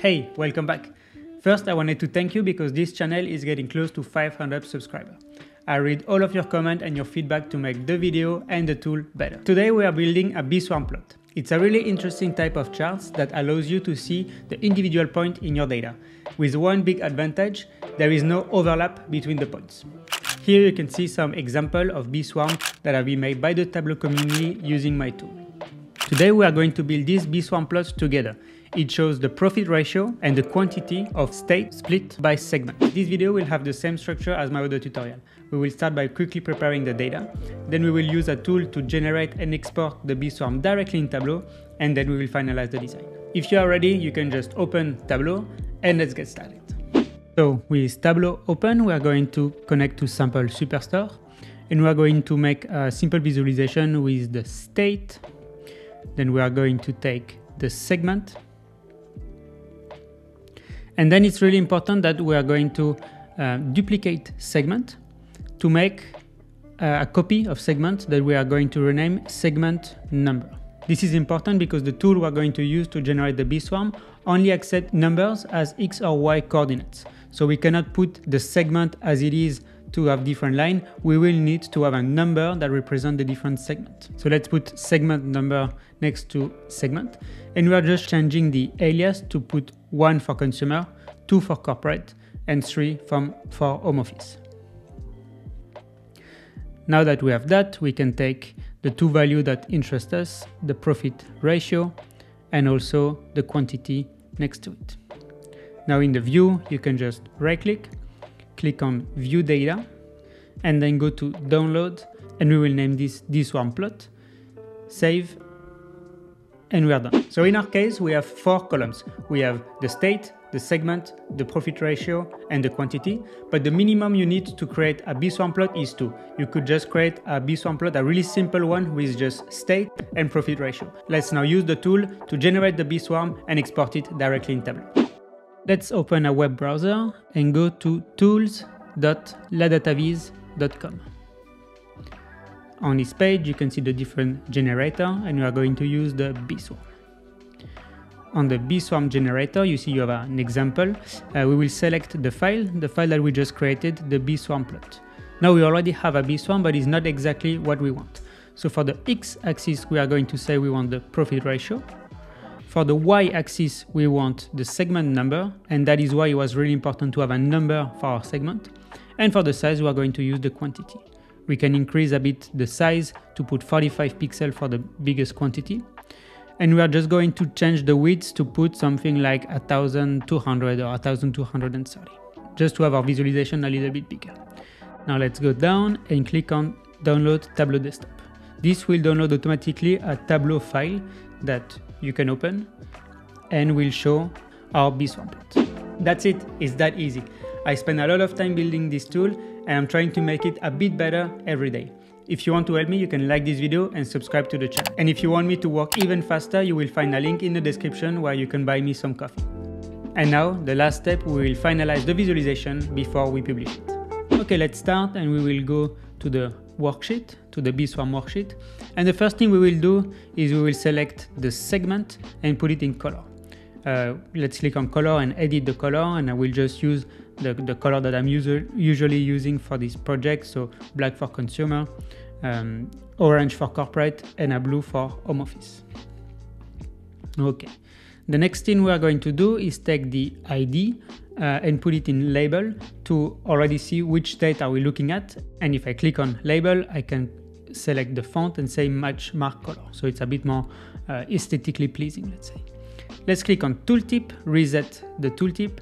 Hey, welcome back. First, I wanted to thank you because this channel is getting close to 500 subscribers. I read all of your comments and your feedback to make the video and the tool better. Today we are building a Beeswarm plot. It's a really interesting type of charts that allows you to see the individual point in your data. With one big advantage, there is no overlap between the points. Here you can see some example of Beeswarm that have been made by the Tableau community using my tool. Today we are going to build this Beeswarm plot together. It shows the profit ratio and the quantity of state split by segment. This video will have the same structure as my other tutorial. We will start by quickly preparing the data, then we will use a tool to generate and export the Beeswarm directly in Tableau, and then we will finalize the design. If you are ready, you can just open Tableau and let's get started. So with Tableau open, we are going to connect to Sample Superstore and we are going to make a simple visualization with the state. Then we are going to take the segment and then it's really important that we are going to uh, duplicate segment to make uh, a copy of segment that we are going to rename segment number. This is important because the tool we're going to use to generate the Beeswarm only accepts numbers as X or Y coordinates. So we cannot put the segment as it is to have different line. We will need to have a number that represent the different segment. So let's put segment number next to segment. And we are just changing the alias to put one for consumer, two for corporate, and three from, for home office. Now that we have that, we can take the two values that interest us, the profit ratio, and also the quantity next to it. Now in the view, you can just right click, click on view data, and then go to download, and we will name this this one plot, save, and we are done. So in our case, we have four columns. We have the state, the segment, the profit ratio, and the quantity. But the minimum you need to create a Beeswarm plot is two. You could just create a Beeswarm plot, a really simple one with just state and profit ratio. Let's now use the tool to generate the Beeswarm and export it directly in Tableau. Let's open a web browser and go to tools.ladataviz.com. On this page, you can see the different generator and we are going to use the Beeswarm. On the Beeswarm generator, you see you have an example. Uh, we will select the file, the file that we just created, the Beeswarm plot. Now we already have a Beeswarm, but it's not exactly what we want. So for the x-axis, we are going to say we want the profit ratio. For the y-axis, we want the segment number, and that is why it was really important to have a number for our segment. And for the size, we are going to use the quantity we can increase a bit the size to put 45 pixels for the biggest quantity. And we are just going to change the width to put something like 1200 or 1230, just to have our visualization a little bit bigger. Now let's go down and click on download Tableau desktop. This will download automatically a Tableau file that you can open and will show our Beeswarm plot. That's it, it's that easy. I spend a lot of time building this tool and I'm trying to make it a bit better every day. If you want to help me, you can like this video and subscribe to the channel. And if you want me to work even faster, you will find a link in the description where you can buy me some coffee. And now, the last step, we will finalize the visualization before we publish it. Okay, let's start and we will go to the worksheet, to the Beeswarm worksheet. And the first thing we will do is we will select the segment and put it in color. Uh, let's click on color and edit the color and I will just use the, the color that I'm usually usually using for this project. So black for consumer, um, orange for corporate, and a blue for home office. Okay. The next thing we are going to do is take the ID uh, and put it in label to already see which state are we looking at. And if I click on label, I can select the font and say match mark color. So it's a bit more uh, aesthetically pleasing, let's say. Let's click on tooltip, reset the tooltip,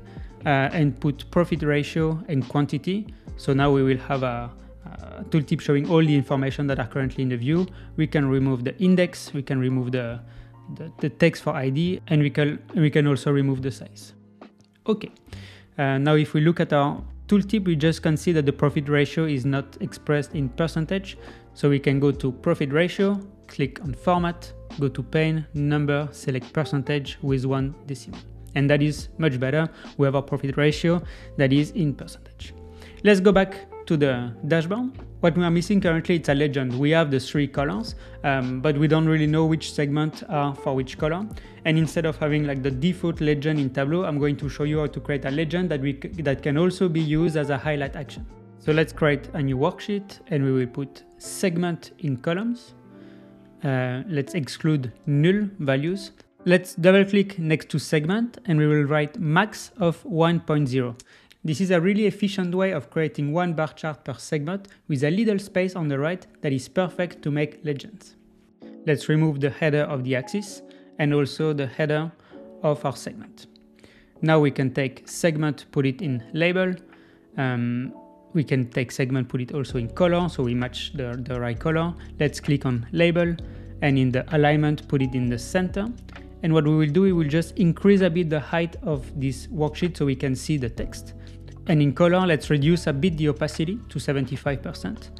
and put profit ratio and quantity. So now we will have a, a, tooltip showing all the information that are currently in the view. We can remove the index, we can remove the, the, the text for ID, and we can, we can also remove the size. Okay, uh, now if we look at our tooltip, we just can see that the profit ratio is not expressed in percentage. So we can go to profit ratio, click on format, go to pane, number, select percentage with one decimal and that is much better. We have a profit ratio that is in percentage. Let's go back to the dashboard. What we are missing currently it's a legend. We have the three colors, um, but we don't really know which segment are for which color. And instead of having like the default legend in Tableau, I'm going to show you how to create a legend that we that can also be used as a highlight action. So let's create a new worksheet and we will put segment in columns. Uh, let's exclude null values. Let's double click next to segment and we will write max of 1.0. This is a really efficient way of creating one bar chart per segment with a little space on the right that is perfect to make legends. Let's remove the header of the axis and also the header of our segment. Now we can take segment, put it in label. Um, we can take segment, put it also in color, so we match the, the right color. Let's click on label and in the alignment, put it in the center. And what we will do, we will just increase a bit the height of this worksheet so we can see the text. And in color, let's reduce a bit the opacity to 75%.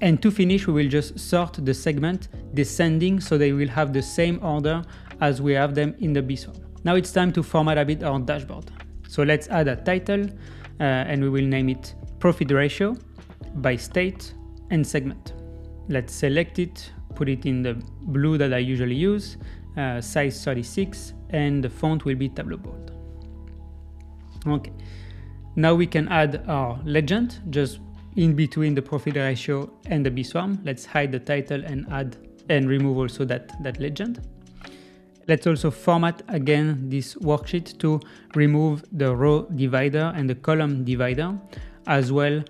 And to finish, we will just sort the segment descending so they will have the same order as we have them in the Beeswarm. Now it's time to format a bit our dashboard. So let's add a title uh, and we will name it profit ratio by state and segment. Let's select it, put it in the blue that I usually use, uh, size 36, and the font will be Tableau Bold. Okay, now we can add our legend just in between the profit ratio and the Beeswarm. Let's hide the title and add and remove also that, that legend. Let's also format again this worksheet to remove the row divider and the column divider, as well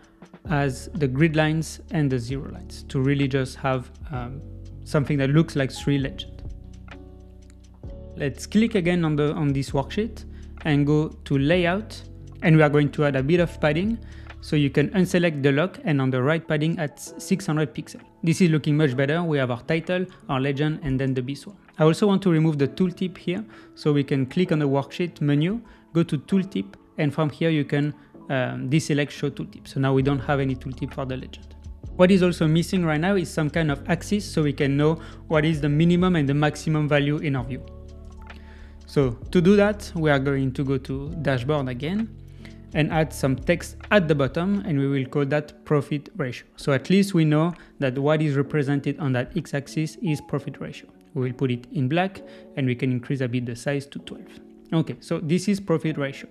as the grid lines and the zero lines to really just have um, something that looks like three legend. Let's click again on, the, on this worksheet and go to layout and we are going to add a bit of padding so you can unselect the lock and on the right padding at 600 pixels. This is looking much better. We have our title, our legend, and then the Beeswarm. I also want to remove the tooltip here, so we can click on the worksheet menu, go to tooltip, and from here you can um, deselect show tooltip. So now we don't have any tooltip for the legend. What is also missing right now is some kind of axis so we can know what is the minimum and the maximum value in our view. So to do that, we are going to go to dashboard again and add some text at the bottom and we will call that profit ratio. So at least we know that what is represented on that x-axis is profit ratio. We will put it in black and we can increase a bit the size to 12. Okay, so this is profit ratio.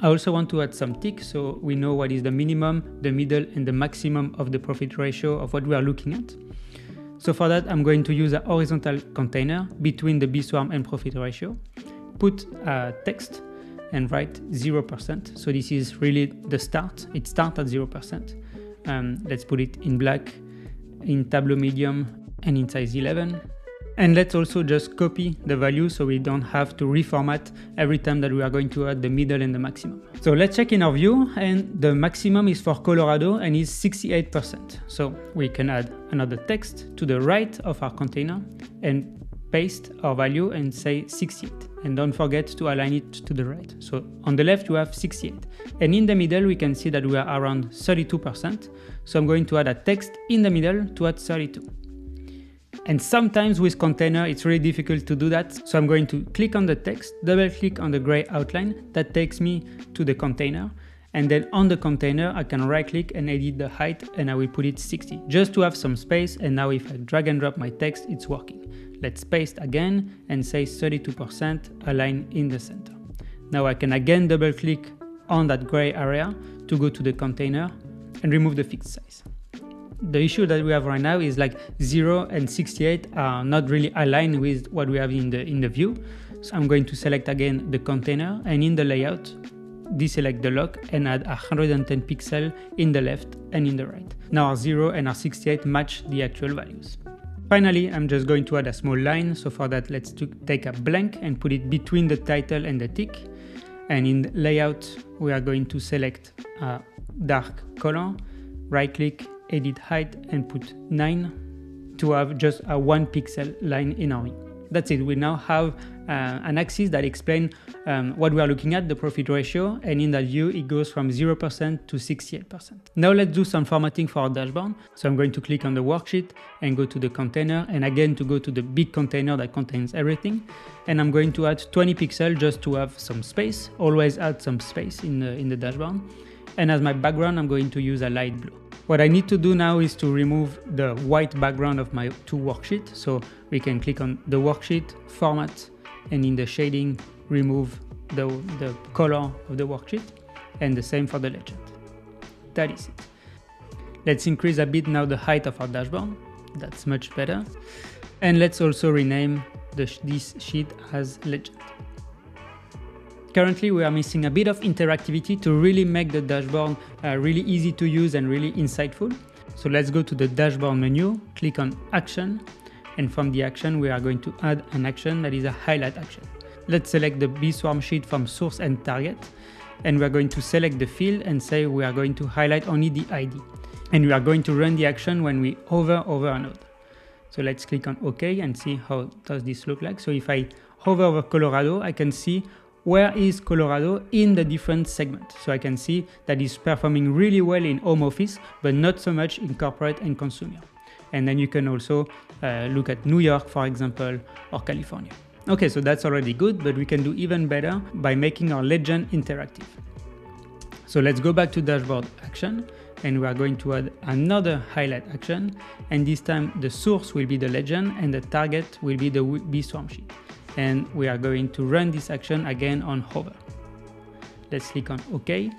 I also want to add some tick so we know what is the minimum, the middle and the maximum of the profit ratio of what we are looking at. So for that, I'm going to use a horizontal container between the Beeswarm and profit ratio, put a text and write 0%. So this is really the start. It starts at 0%. Um, let's put it in black, in Tableau medium, and in size 11. And let's also just copy the value so we don't have to reformat every time that we are going to add the middle and the maximum. So let's check in our view and the maximum is for Colorado and is 68%. So we can add another text to the right of our container and paste our value and say 68 and don't forget to align it to the right. So on the left you have 68 and in the middle we can see that we are around 32%. So I'm going to add a text in the middle to add 32. And sometimes with container it's really difficult to do that. So I'm going to click on the text, double click on the gray outline that takes me to the container and then on the container I can right click and edit the height and I will put it 60 just to have some space and now if I drag and drop my text it's working. Let's paste again and say 32% align in the center. Now I can again double click on that gray area to go to the container and remove the fixed size. The issue that we have right now is like 0 and 68 are not really aligned with what we have in the, in the view. So I'm going to select again the container and in the layout, deselect the lock and add 110 pixel in the left and in the right. Now our 0 and our 68 match the actual values. Finally, I'm just going to add a small line. So for that, let's take a blank and put it between the title and the tick. And in layout, we are going to select a dark color, right click, edit height and put 9 to have just a one pixel line in our. That's it. We now have an axis that explains um, what we are looking at, the profit ratio, and in that view, it goes from 0% to 68%. Now let's do some formatting for our dashboard. So I'm going to click on the worksheet and go to the container, and again to go to the big container that contains everything. And I'm going to add 20 pixels just to have some space. Always add some space in the, in the dashboard. And as my background, I'm going to use a light blue. What I need to do now is to remove the white background of my two worksheets. So we can click on the worksheet, format, and in the shading, remove the, the color of the worksheet. And the same for the legend. That is it. Let's increase a bit now the height of our dashboard. That's much better. And let's also rename the, this sheet as legend. Currently, we are missing a bit of interactivity to really make the dashboard uh, really easy to use and really insightful. So let's go to the dashboard menu, click on action, and from the action, we are going to add an action that is a highlight action. Let's select the Beeswarm sheet from source and target, and we are going to select the field and say we are going to highlight only the ID. And we are going to run the action when we hover over a node. So let's click on OK and see how does this look like. So if I hover over Colorado, I can see where is Colorado in the different segments. So I can see that it's performing really well in home office, but not so much in corporate and consumer. And then you can also uh, look at New York, for example, or California. Okay, so that's already good, but we can do even better by making our legend interactive. So let's go back to dashboard action and we are going to add another highlight action and this time the source will be the legend and the target will be the Beeswarm sheet and we are going to run this action again on hover. Let's click on OK.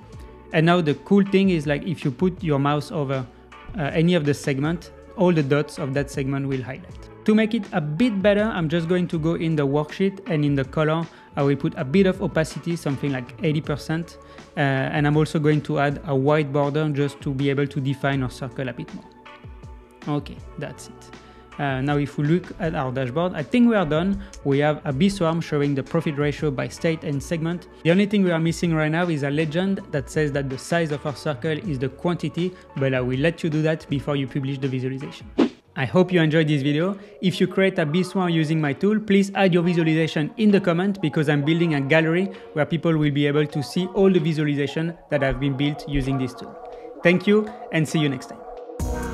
And now the cool thing is like if you put your mouse over uh, any of the segment, all the dots of that segment will highlight. To make it a bit better, I'm just going to go in the worksheet and in the color, I will put a bit of opacity, something like 80%. Uh, and I'm also going to add a white border just to be able to define our circle a bit more. Okay, that's it. Uh, now if we look at our dashboard, I think we are done. We have a Beeswarm showing the profit ratio by state and segment. The only thing we are missing right now is a legend that says that the size of our circle is the quantity, but I will let you do that before you publish the visualization. I hope you enjoyed this video. If you create a Beeswarm using my tool, please add your visualization in the comment because I'm building a gallery where people will be able to see all the visualization that have been built using this tool. Thank you and see you next time.